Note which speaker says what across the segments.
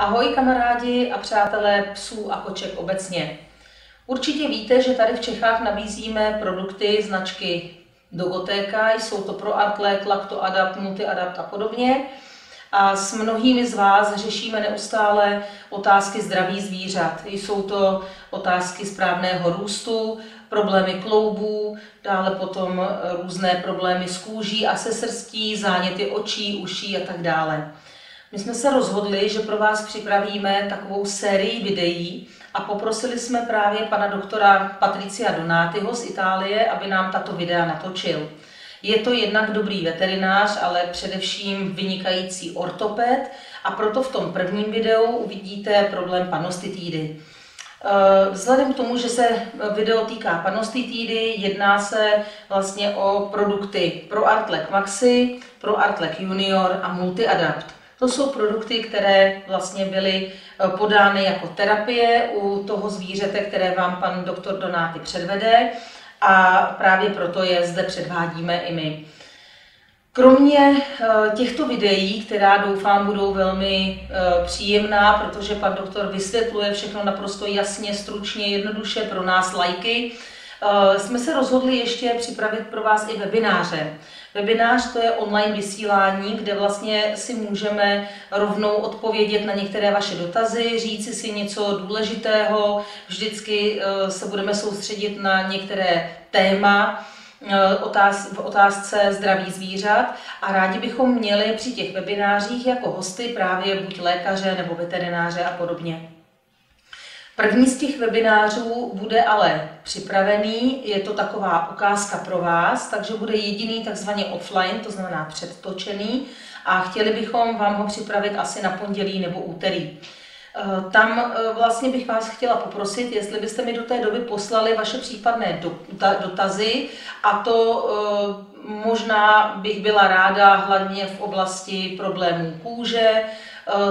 Speaker 1: Ahoj kamarádi a přátelé psů a koček obecně. Určitě víte, že tady v Čechách nabízíme produkty značky Dogotéka, jsou to pro Artlek, Lacto Adapt, Multi Adapt a podobně. A s mnohými z vás řešíme neustále otázky zdraví zvířat. Jsou to otázky správného růstu, problémy kloubů, dále potom různé problémy s kůží a se srstí, záněty očí, uší a tak dále. My jsme se rozhodli, že pro vás připravíme takovou sérii videí a poprosili jsme právě pana doktora Patricia Donátyho z Itálie, aby nám tato videa natočil. Je to jednak dobrý veterinář, ale především vynikající ortoped a proto v tom prvním videu uvidíte problém panostitidy. Eh, vzhledem k tomu, že se video týká panostitidy, jedná se vlastně o produkty pro Artlek Maxi, pro Artlek Junior a Multiadapt. To jsou produkty, které vlastně byly eh, podány jako terapie u toho zvířete, které vám pan doktor Donáty předvede a právě proto je zde předvádíme i my. Kromě eh, těchto videí, která doufám budou velmi eh, příjemná, protože pan doktor vysvětluje všechno naprosto jasně, stručně, jednoduše pro nás lajky, jsme se rozhodli ještě připravit pro vás i webináře. Webinář to je online vysílání, kde vlastně si můžeme rovnou odpovědět na některé vaše dotazy, říci si něco důležitého, vždycky eh, se budeme soustředit na některé téma, eh, v otázce zdraví zvířat a rádi bychom měli při těch webinářích jako hosty právě buď lékaře nebo veterináře a podobně. První z těch webinářů bude ale připravený, je to taková ukázka pro vás, takže bude jediný takzvaně offline, to znamená předtočený. A chtěli bychom vám ho připravit asi na pondělí nebo úterý. Eh, tam eh, vlastně bych vás chtěla poprosit, jestli byste mi do té doby poslali vaše případné dotazy. A to eh, možná bych byla ráda hlavně v oblasti problémů kůže,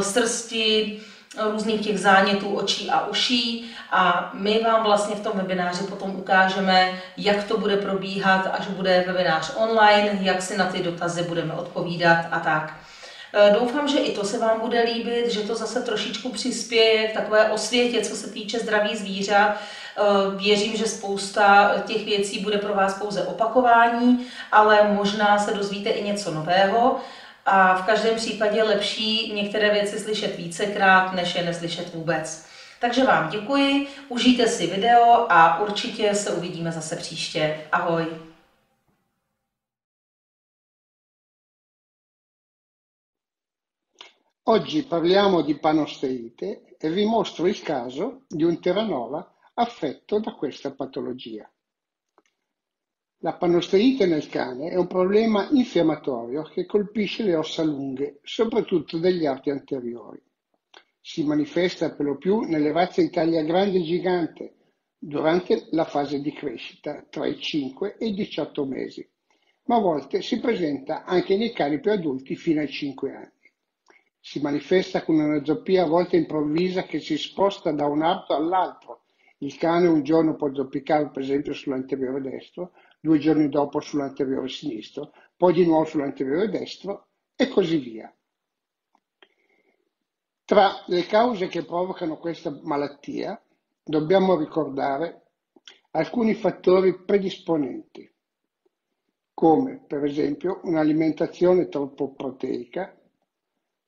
Speaker 1: srsti, různých těch zánětů očí a uší a my vám vlastně v tom webináři potom ukážeme, jak to bude probíhat, až bude webinář online, jak si na ty dotazy budeme odpovídat a tak. E, doufám, že i to se vám bude líbit, že to zase trošičku přispěje k takové osvětě, co se týče zdraví zvířat. E, věřím, že spousta těch věcí bude pro vás pouze opakování, ale možná se dozvíte i něco nového a v každém případě lepší některé věci slyšet vícekrát, než je neslyšet vůbec. Takže vám děkuji, užijte si video a určitě se uvidíme zase příště. Ahoj!
Speaker 2: Oggi parliamo di panosteite e vi mostro il caso di un Terranova affetto da questa patologia. La panosterite nel cane è un problema infiammatorio che colpisce le ossa lunghe, soprattutto degli arti anteriori. Si manifesta per lo più nelle razze in taglia grande e gigante durante la fase di crescita tra i 5 e i 18 mesi, ma a volte si presenta anche nei cani più adulti fino ai 5 anni. Si manifesta con una zoppia a volte improvvisa che si sposta da un arto all'altro. Il cane un giorno può zoppicare per esempio sull'anteriore destro, due giorni dopo sull'anteriore sinistro, poi di nuovo sull'anteriore destro e così via. Tra le cause che provocano questa malattia dobbiamo ricordare alcuni fattori predisponenti, come per esempio un'alimentazione troppo proteica,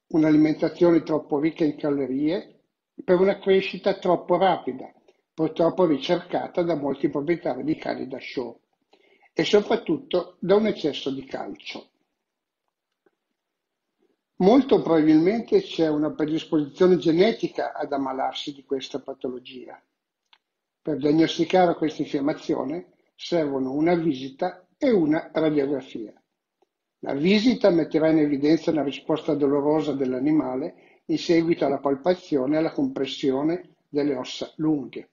Speaker 2: un'alimentazione troppo ricca in calorie, per una crescita troppo rapida, purtroppo ricercata da molti proprietari di cani da show e soprattutto da un eccesso di calcio. Molto probabilmente c'è una predisposizione genetica ad ammalarsi di questa patologia. Per diagnosticare questa infiammazione servono una visita e una radiografia. La visita metterà in evidenza una risposta dolorosa dell'animale in seguito alla palpazione e alla compressione delle ossa lunghe.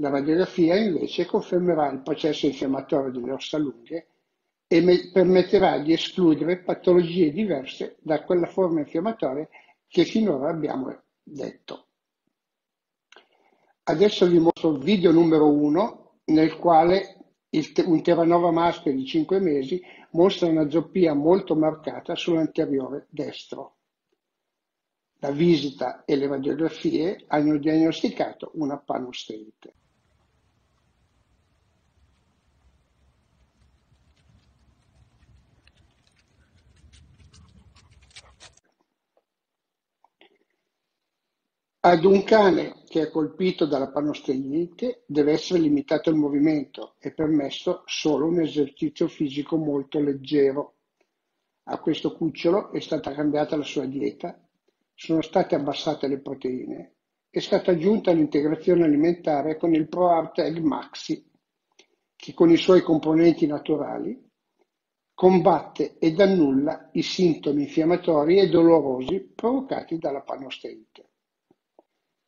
Speaker 2: La radiografia invece confermerà il processo infiammatorio delle ossa lunghe e me- permetterà di escludere patologie diverse da quella forma infiammatoria che finora abbiamo detto. Adesso vi mostro il video numero uno nel quale te- un Terranova maschio di 5 mesi mostra una zoppia molto marcata sull'anteriore destro. La visita e le radiografie hanno diagnosticato una panosterite. Ad un cane che è colpito dalla panosterite deve essere limitato il movimento e permesso solo un esercizio fisico molto leggero. A questo cucciolo è stata cambiata la sua dieta sono state abbassate le proteine, è stata aggiunta l'integrazione alimentare con il ProArt Egg Maxi, che con i suoi componenti naturali combatte ed annulla i sintomi infiammatori e dolorosi provocati dalla panosterite.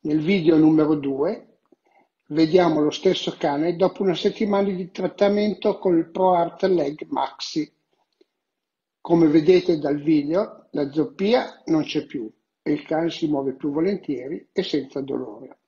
Speaker 2: Nel video numero 2 vediamo lo stesso cane dopo una settimana di trattamento con il ProArt Leg Maxi. Come vedete dal video, la zoppia non c'è più e il cane si muove più volentieri e senza dolore.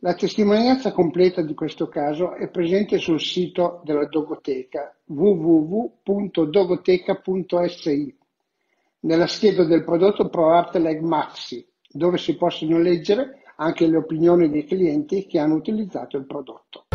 Speaker 2: La testimonianza completa di questo caso è presente sul sito della Dogoteca www.dogoteca.si nella scheda del prodotto ProArt Leg Maxi, dove si possono leggere anche le opinioni dei clienti che hanno utilizzato il prodotto.